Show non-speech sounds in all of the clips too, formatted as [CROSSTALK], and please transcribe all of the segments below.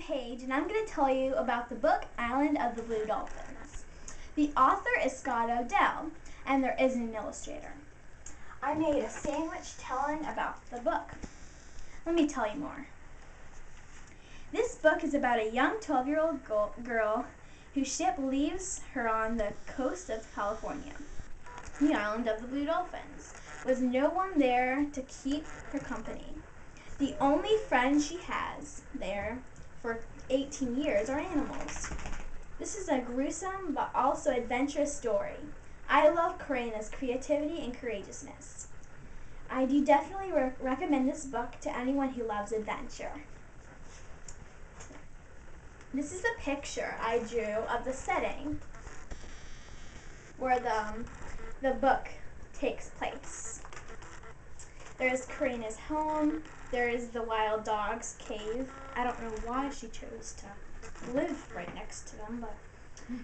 Paige, and I'm going to tell you about the book Island of the Blue Dolphins. The author is Scott O'Dell, and there is an illustrator. I made a sandwich telling about the book. Let me tell you more. This book is about a young 12 year old girl whose ship leaves her on the coast of California, the island of the Blue Dolphins, with no one there to keep her company. The only friend she has there for 18 years are animals. This is a gruesome but also adventurous story. I love Karana's creativity and courageousness. I do definitely re recommend this book to anyone who loves adventure. This is a picture I drew of the setting where the, um, the book takes place. There's Karana's home. There is the wild dog's cave. I don't know why she chose to live right next to them, but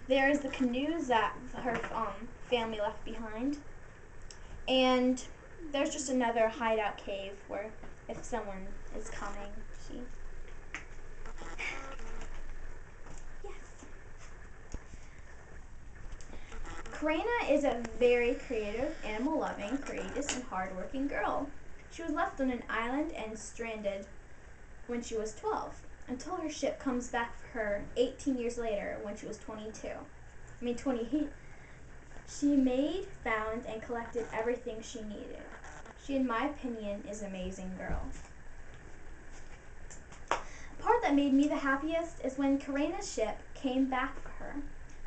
there's the canoes that her um, family left behind. And there's just another hideout cave where if someone is coming, she Karana is a very creative, animal-loving, courageous, and hardworking girl. She was left on an island and stranded when she was 12, until her ship comes back for her 18 years later when she was 22. I mean 28. [LAUGHS] She made, found, and collected everything she needed. She, in my opinion, is an amazing girl. The part that made me the happiest is when Karana's ship came back for her.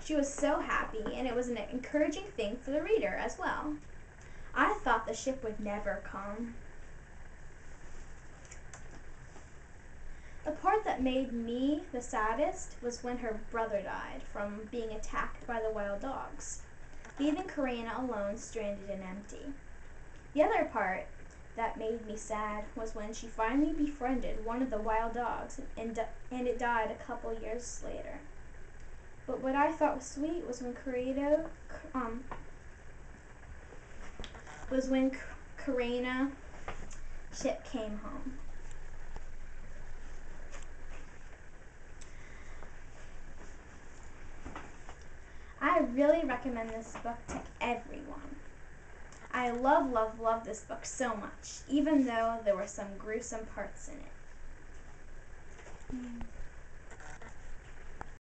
She was so happy, and it was an encouraging thing for the reader as well. I thought the ship would never come. The part that made me the saddest was when her brother died from being attacked by the wild dogs, leaving Karana alone, stranded and empty. The other part that made me sad was when she finally befriended one of the wild dogs and, and it died a couple years later. But what I thought was sweet was when um, was when Karana ship came home. I really recommend this book to everyone. I love, love, love this book so much, even though there were some gruesome parts in it. Mm.